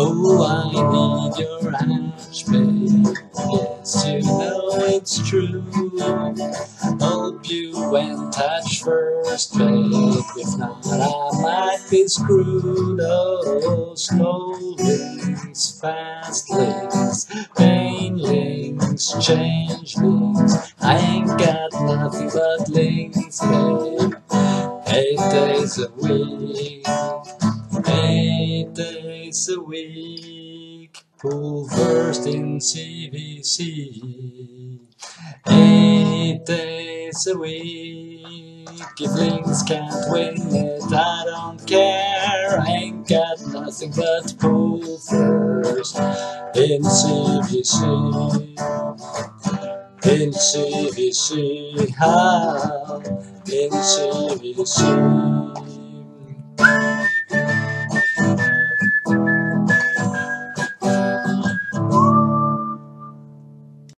Oh, need your hatch, babe. Yes, you know it's true. Hope you went hatch first, babe. If not, I might be screwed. Oh, slow lings, fast lings, pain links, changelings. I ain't got nothing but lings, babe. Eight days a week, eight days a week. Pool first in ZvZ. Eight days a week. If lings can't win it, I don't care. I ain't got nothing but pool first in ZvZ. In ZvZ, ah, in CVC.